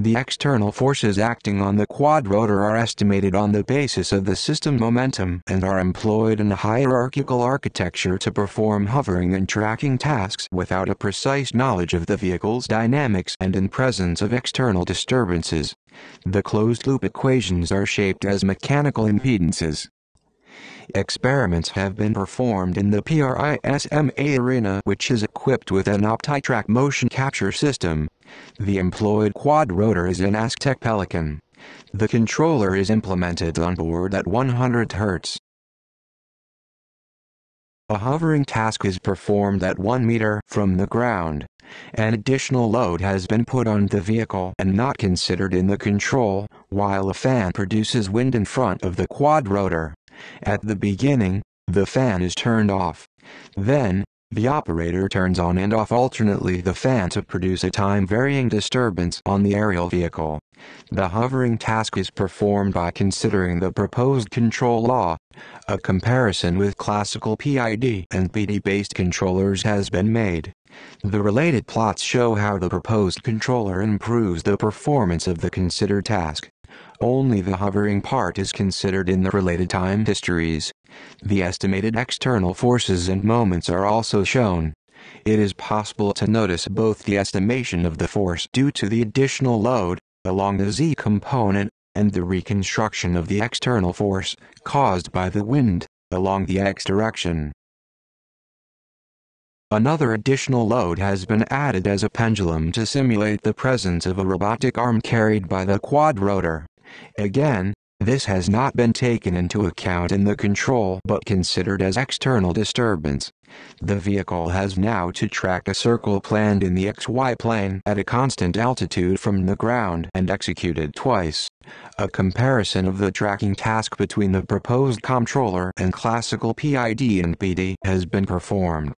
The external forces acting on the quadrotor are estimated on the basis of the system momentum and are employed in a hierarchical architecture to perform hovering and tracking tasks without a precise knowledge of the vehicle's dynamics and in presence of external disturbances. The closed-loop equations are shaped as mechanical impedances. Experiments have been performed in the PRISMA arena which is equipped with an OptiTrack motion capture system. The employed quadrotor is an AscTec Pelican. The controller is implemented on board at 100 Hz. A hovering task is performed at 1 meter from the ground. An additional load has been put on the vehicle and not considered in the control, while a fan produces wind in front of the quadrotor. At the beginning, the fan is turned off. Then, the operator turns on and off alternately the fan to produce a time-varying disturbance on the aerial vehicle. The hovering task is performed by considering the proposed control law. A comparison with classical PID and PD-based controllers has been made. The related plots show how the proposed controller improves the performance of the considered task. Only the hovering part is considered in the related time histories. The estimated external forces and moments are also shown. It is possible to notice both the estimation of the force due to the additional load, along the z component, and the reconstruction of the external force, caused by the wind, along the x direction. Another additional load has been added as a pendulum to simulate the presence of a robotic arm carried by the quadrotor. Again, this has not been taken into account in the control but considered as external disturbance. The vehicle has now to track a circle planned in the XY plane at a constant altitude from the ground and executed twice. A comparison of the tracking task between the proposed controller and classical PID and PD has been performed.